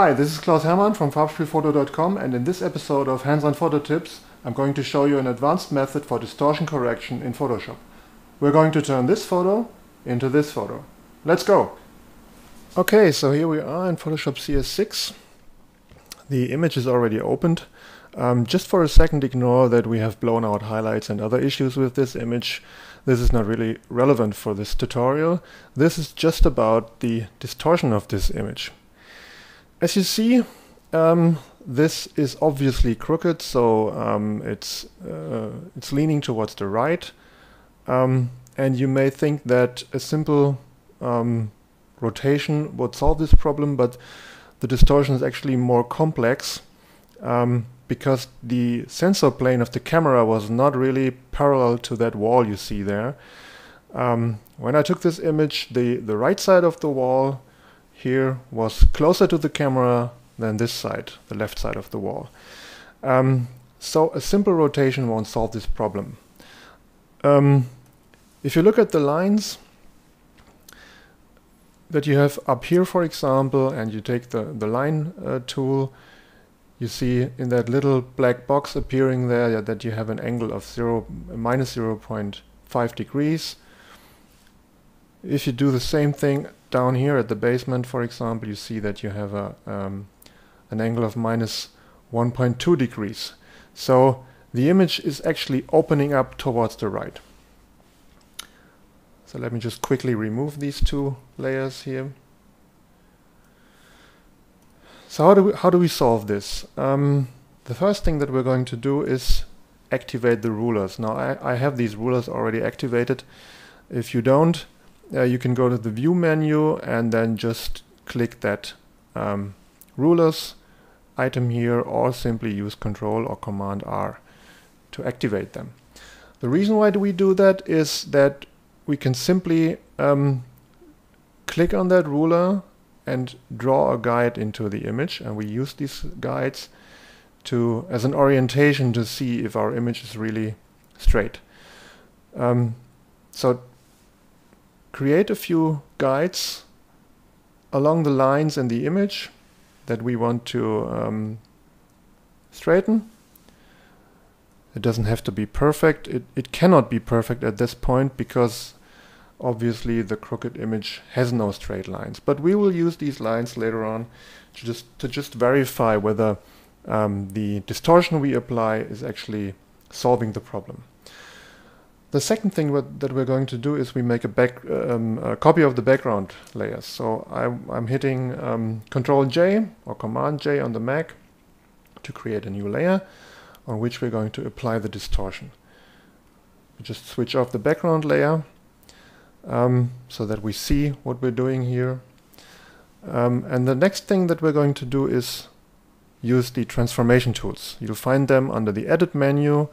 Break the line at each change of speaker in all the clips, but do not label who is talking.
Hi, this is Klaus Herrmann from farbspiel-photo.com and in this episode of Hands-on Photo Tips I'm going to show you an advanced method for distortion correction in Photoshop. We're going to turn this photo into this photo. Let's go! Okay, so here we are in Photoshop CS6. The image is already opened. Um, just for a second ignore that we have blown out highlights and other issues with this image. This is not really relevant for this tutorial. This is just about the distortion of this image. As you see, um, this is obviously crooked, so um, it's uh, it's leaning towards the right, um, and you may think that a simple um, rotation would solve this problem, but the distortion is actually more complex um, because the sensor plane of the camera was not really parallel to that wall you see there. Um, when I took this image, the the right side of the wall here was closer to the camera than this side, the left side of the wall. Um, so a simple rotation won't solve this problem. Um, if you look at the lines that you have up here, for example, and you take the, the line uh, tool, you see in that little black box appearing there that you have an angle of 0, minus 0.5 degrees. If you do the same thing down here at the basement, for example, you see that you have a um, an angle of minus 1.2 degrees. So the image is actually opening up towards the right. So let me just quickly remove these two layers here. So how do we, how do we solve this? Um, the first thing that we're going to do is activate the rulers. Now I, I have these rulers already activated. If you don't, uh, you can go to the view menu and then just click that um, rulers item here or simply use control or command R to activate them. The reason why do we do that is that we can simply um, click on that ruler and draw a guide into the image and we use these guides to as an orientation to see if our image is really straight. Um, so create a few guides along the lines in the image that we want to um, straighten. It doesn't have to be perfect. It, it cannot be perfect at this point because obviously the crooked image has no straight lines. But we will use these lines later on to just, to just verify whether um, the distortion we apply is actually solving the problem. The second thing that we're going to do is we make a, back, um, a copy of the background layers. So I'm, I'm hitting um, Control J or Command J on the Mac to create a new layer on which we're going to apply the distortion. We just switch off the background layer um, so that we see what we're doing here. Um, and the next thing that we're going to do is use the transformation tools. You'll find them under the Edit menu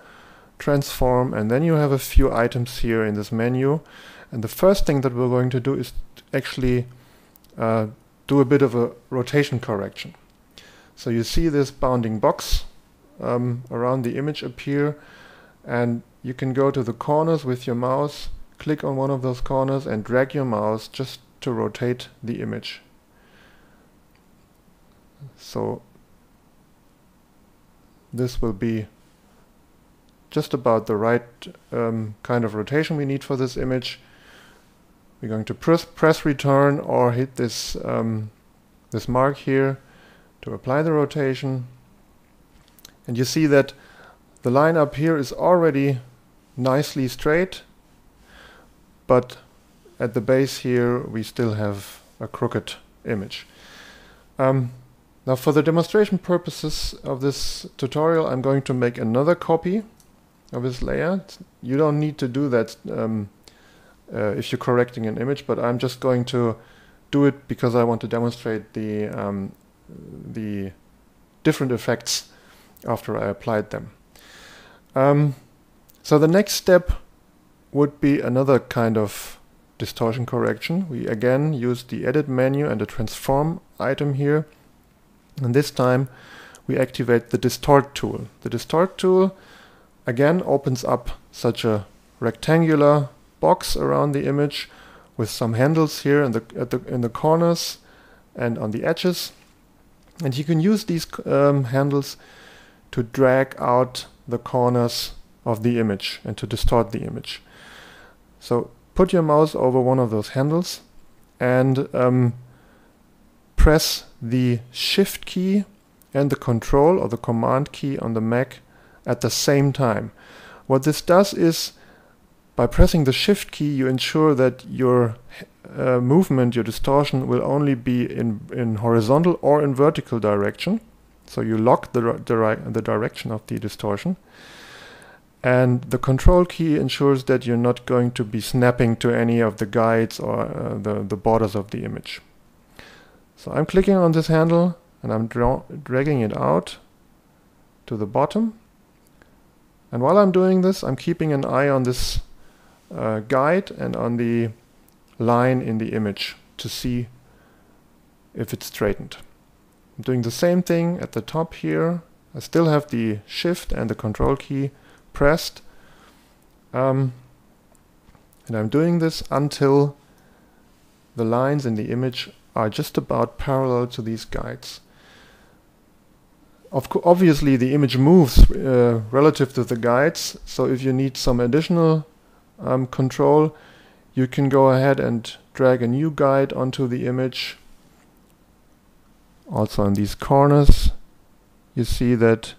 transform, and then you have a few items here in this menu. And the first thing that we're going to do is actually uh, do a bit of a rotation correction. So you see this bounding box um, around the image appear, and you can go to the corners with your mouse, click on one of those corners and drag your mouse just to rotate the image. So this will be just about the right um, kind of rotation we need for this image. We're going to press, press return or hit this, um, this mark here to apply the rotation. And you see that the line up here is already nicely straight, but at the base here we still have a crooked image. Um, now for the demonstration purposes of this tutorial I'm going to make another copy of this layer. You don't need to do that um, uh, if you're correcting an image, but I'm just going to do it because I want to demonstrate the, um, the different effects after I applied them. Um, so the next step would be another kind of distortion correction. We again use the edit menu and the transform item here. And this time we activate the distort tool. The distort tool again opens up such a rectangular box around the image with some handles here in the, at the, in the corners and on the edges. And you can use these um, handles to drag out the corners of the image and to distort the image. So put your mouse over one of those handles and um, press the shift key and the control or the command key on the Mac at the same time. What this does is by pressing the shift key you ensure that your uh, movement, your distortion will only be in, in horizontal or in vertical direction. So you lock the, the, the direction of the distortion. And the control key ensures that you're not going to be snapping to any of the guides or uh, the, the borders of the image. So I'm clicking on this handle and I'm dragging it out to the bottom. And while I'm doing this, I'm keeping an eye on this uh, guide and on the line in the image to see if it's straightened. I'm doing the same thing at the top here. I still have the shift and the control key pressed. Um, and I'm doing this until the lines in the image are just about parallel to these guides. Of obviously the image moves uh, relative to the guides, so if you need some additional um, control, you can go ahead and drag a new guide onto the image. Also in these corners, you see that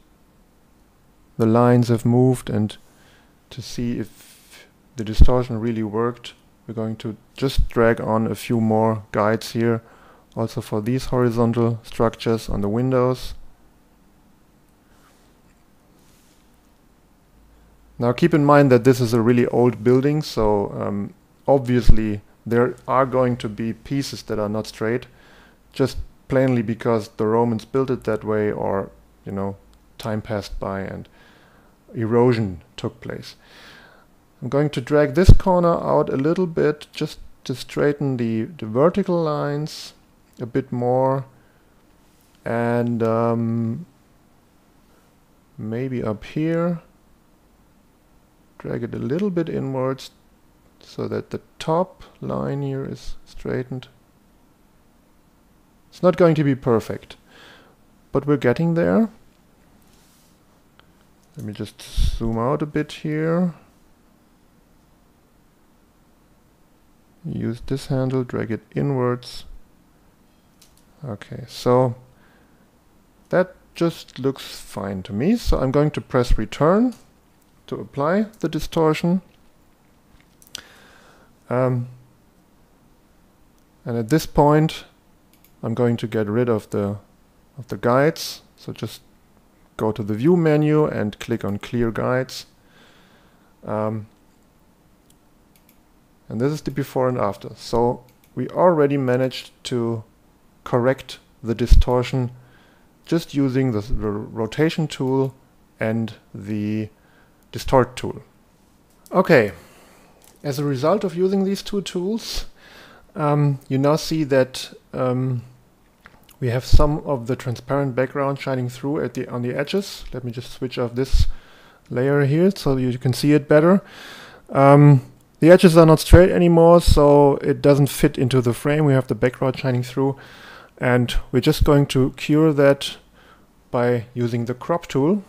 the lines have moved and to see if the distortion really worked, we're going to just drag on a few more guides here also for these horizontal structures on the windows. Now keep in mind that this is a really old building, so um, obviously there are going to be pieces that are not straight, just plainly because the Romans built it that way or, you know, time passed by and erosion took place. I'm going to drag this corner out a little bit just to straighten the, the vertical lines a bit more and um, maybe up here drag it a little bit inwards so that the top line here is straightened. It's not going to be perfect, but we're getting there. Let me just zoom out a bit here. Use this handle, drag it inwards. Okay, so that just looks fine to me. So I'm going to press return to apply the distortion. Um, and at this point, I'm going to get rid of the of the guides. So just go to the view menu and click on clear guides. Um, and this is the before and after. So we already managed to correct the distortion just using the, the rotation tool and the distort tool. Okay, as a result of using these two tools, um, you now see that um, we have some of the transparent background shining through at the on the edges. Let me just switch off this layer here so you can see it better. Um, the edges are not straight anymore, so it doesn't fit into the frame. We have the background shining through. And we're just going to cure that by using the crop tool.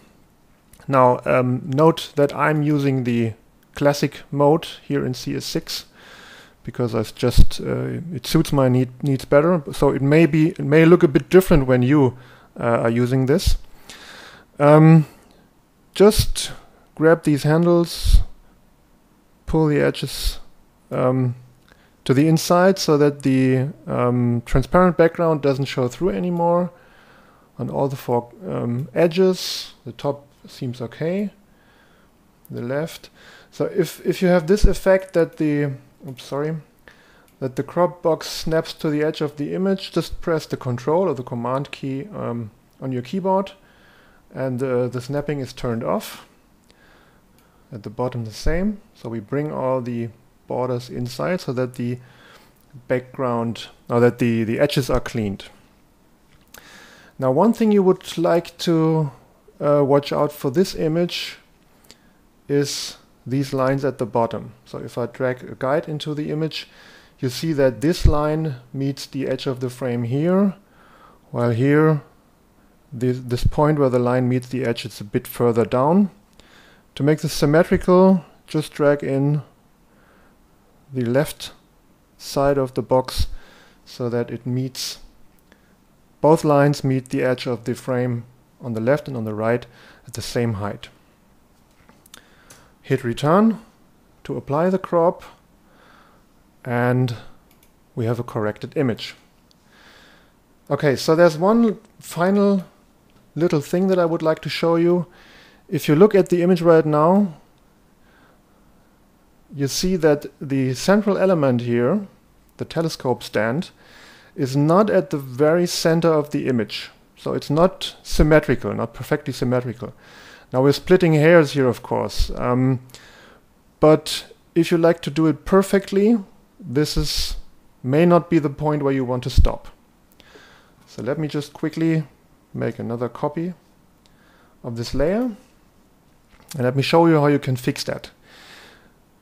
Now um, note that I'm using the classic mode here in CS6 because I just uh, it suits my need, needs better. So it may be it may look a bit different when you uh, are using this. Um, just grab these handles, pull the edges um, to the inside so that the um, transparent background doesn't show through anymore on all the four um, edges. The top seems okay. The left. So if if you have this effect that the oops, sorry that the crop box snaps to the edge of the image, just press the control or the command key um, on your keyboard and uh, the snapping is turned off. At the bottom the same. So we bring all the borders inside so that the background or that the, the edges are cleaned. Now one thing you would like to uh, watch out for this image is these lines at the bottom. So if I drag a guide into the image, you see that this line meets the edge of the frame here, while here this, this point where the line meets the edge, it's a bit further down. To make this symmetrical, just drag in the left side of the box so that it meets both lines meet the edge of the frame on the left and on the right at the same height. Hit return to apply the crop and we have a corrected image. Okay, so there's one final little thing that I would like to show you. If you look at the image right now, you see that the central element here, the telescope stand, is not at the very center of the image. So it's not symmetrical, not perfectly symmetrical. Now we're splitting hairs here, of course. Um, but if you like to do it perfectly, this is may not be the point where you want to stop. So let me just quickly make another copy of this layer. And let me show you how you can fix that.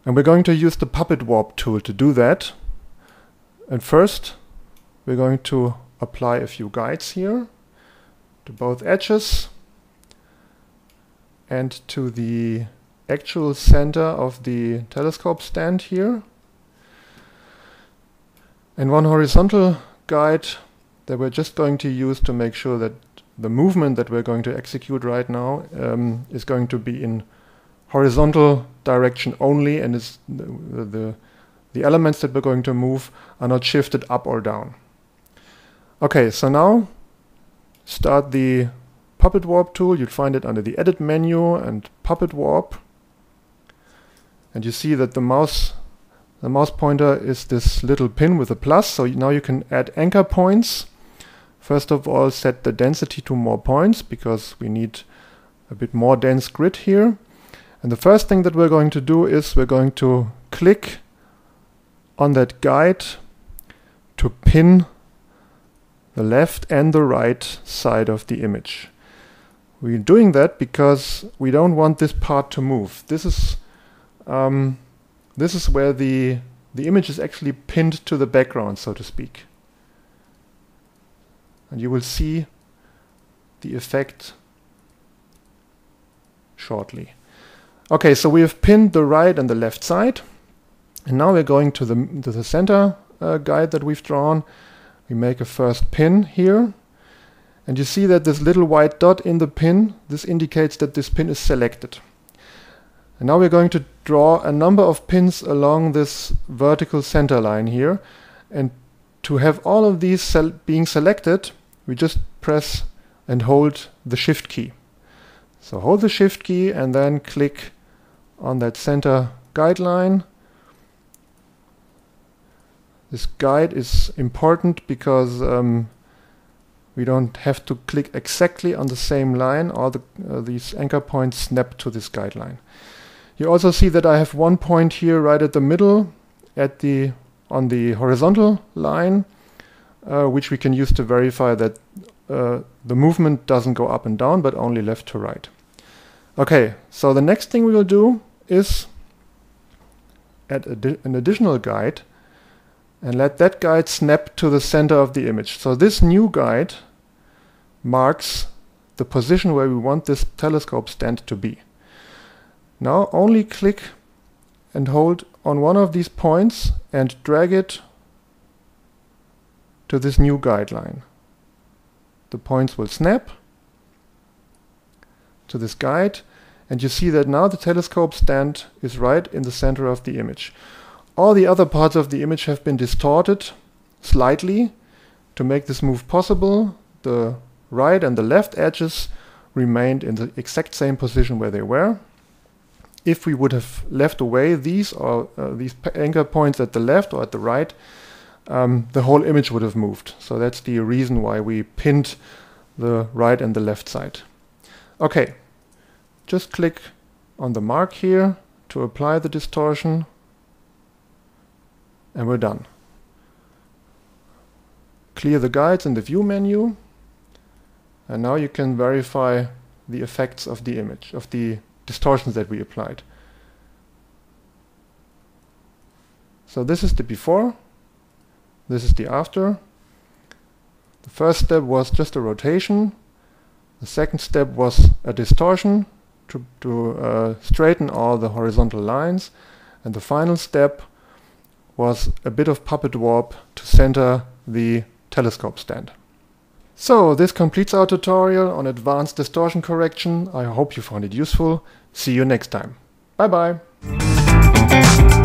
And we're going to use the Puppet Warp tool to do that. And first, we're going to apply a few guides here to both edges and to the actual center of the telescope stand here. And one horizontal guide that we're just going to use to make sure that the movement that we're going to execute right now um, is going to be in horizontal direction only and is the, the, the elements that we're going to move are not shifted up or down. Okay, so now start the Puppet Warp tool. You'd find it under the Edit menu and Puppet Warp. And you see that the mouse the mouse pointer is this little pin with a plus. So now you can add anchor points. First of all, set the density to more points because we need a bit more dense grid here. And the first thing that we're going to do is we're going to click on that guide to pin the left and the right side of the image. We're doing that because we don't want this part to move. This is um, this is where the the image is actually pinned to the background, so to speak. And you will see the effect shortly. Okay, so we have pinned the right and the left side. And now we're going to the, to the center uh, guide that we've drawn. We make a first pin here. And you see that this little white dot in the pin, this indicates that this pin is selected. And now we're going to draw a number of pins along this vertical center line here. And to have all of these sel being selected, we just press and hold the shift key. So hold the shift key and then click on that center guideline. This guide is important because um, we don't have to click exactly on the same line. All the, uh, these anchor points snap to this guideline. You also see that I have one point here right at the middle at the on the horizontal line, uh, which we can use to verify that uh, the movement doesn't go up and down, but only left to right. Okay, so the next thing we will do is add an additional guide and let that guide snap to the center of the image. So this new guide marks the position where we want this telescope stand to be. Now only click and hold on one of these points and drag it to this new guideline. The points will snap to this guide and you see that now the telescope stand is right in the center of the image. All the other parts of the image have been distorted slightly to make this move possible. The right and the left edges remained in the exact same position where they were. If we would have left away these or uh, these anchor points at the left or at the right, um, the whole image would have moved. So that's the reason why we pinned the right and the left side. Okay, just click on the mark here to apply the distortion and we're done. Clear the guides in the view menu and now you can verify the effects of the image, of the distortions that we applied. So this is the before, this is the after. The first step was just a rotation The second step was a distortion to, to uh, straighten all the horizontal lines. And the final step was a bit of puppet warp to center the telescope stand. So this completes our tutorial on advanced distortion correction. I hope you found it useful. See you next time. Bye bye.